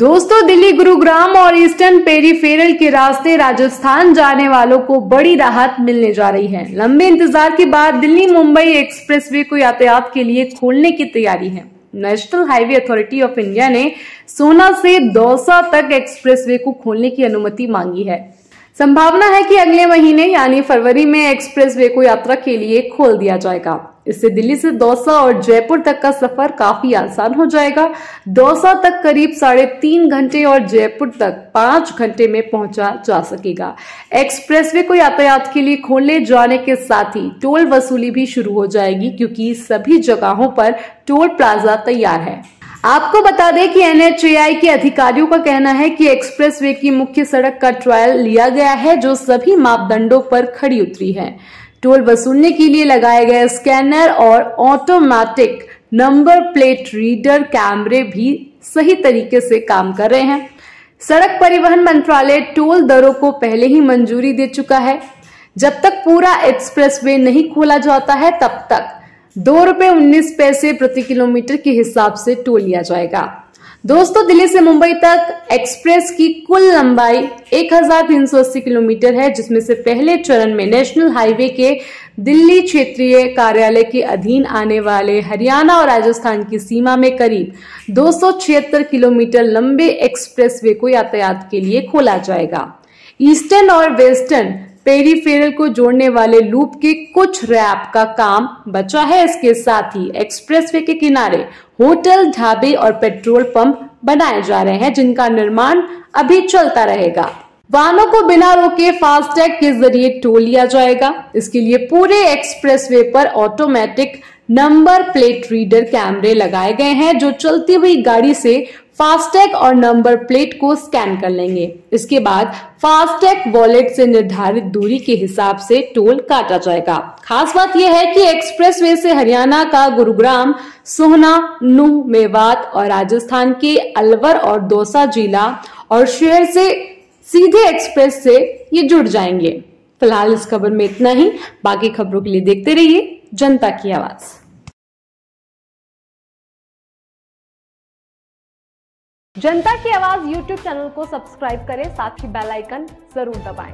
दोस्तों, दिल्ली, गुरुग्राम और eastern peripheral के रास्ते राजस्थान जाने वालों को बड़ी राहत मिलने जा रही है। लंबे इंतज़ार के बाद दिल्ली मुंबई एक्सप्रेसवे को यातायात के लिए खोलने की तैयारी है। National Highway Authority of India ने सोना से दौसा तक एक्सप्रेसवे को खोलने की अनुमति मांगी है। संभावना है कि अगले महीने, यानी फरवरी में, एक्सप्रेसवे को यात्रा के लिए खोल दिया जाएगा। इससे दिल्ली से दौसा और जयपुर तक का सफ़र काफ़ी आसान हो जाएगा। दौसा तक करीब साढ़े तीन घंटे और जयपुर तक पाँच घंटे में पहुँचा जा सकेगा। एक्सप्रेसवे को यातायात के लिए खोलने जाने के साथ ही टोल वसूली भी शुरू हो जाएगी क्योंकि सभी जगहों पर टोल प्लाजा तैयार है। आपको बता दें कि एनएचएआई के अधिकारियों का कहना है कि एक्सप्रेसवे की मुख्य सड़क का ट्रायल लिया गया है, जो सभी मापदंडों पर खड़ी उतरी है। टोल वसूलने के लिए लगाए गए स्कैनर और ऑटोमेटिक नंबर प्लेट रीडर कैमरे भी सही तरीके से काम कर रहे हैं। सड़क परिवहन मंत्रालय टोल दरों को पहले ही मंजूरी दे चुका है। जब तक पूरा एक्सप्रेसवे नहीं खोला जाता है, तब तक दो रुपए उन्नीस पैसे प्रति किलोमीटर के हिसाब से टोल लिया जाएगा। दोस्तों, दिल्ली से मुंबई तक एक्सप्रेस की कुल लंबाई 1380 किलोमीटर है, जिसमें से पहले चरण में नेशनल हाईवे के दिल्ली क्षेत्रीय कार्यालय के अधीन आने वाले हरियाणा और राजस्थान की सीमा में करीब दो सौ छिहत्तर किलोमीटर लंबे एक्सप्रेसवे को यातायात के लिए खोला जाएगा। ईस्टर्न और वेस्टर्न पेरीफेरल को जोड़ने वाले लूप के कुछ रैप का काम बचा है इसके साथ ही एक्सप्रेसवे के किनारे होटल, ढाबे और पेट्रोल पंप बनाए जा रहे हैं, जिनका निर्माण अभी चलता रहेगा। वाहनों को बिना रोके फास्टैग के ज़रिए टोल लिया जाएगा। इसके लिए पूरे एक्सप्रेसवे पर ऑटोमेटिक नंबर प्लेट रीडर कैमरे लगाए गए हैं, जो चलती हुई गाड़ी से फास्टैग और नंबर प्लेट को स्कैन कर लेंगे। इसके बाद फास्टैग वॉलेट से निर्धारित दूरी के हिसाब से टोल काटा जाएगा। खास बात यह है कि एक्सप्रेसवे से हरियाणा का गुरुग्राम, सोहना, नूह, मेवात और राजस्थान के अलवर और दौसा जिला और शहर से सीधे एक्सप्रेस से ये जुड़ जाएँगे। फ़िलहाल इस खबर में इतना ही। बाकी खबरों के लिए देखते रहिए जनता की आवाज़। जनता की आवाज़ यूट्यूब चैनल को सब्सक्राइब करें साथ ही बेल आइकन ज़रूर दबाएँ।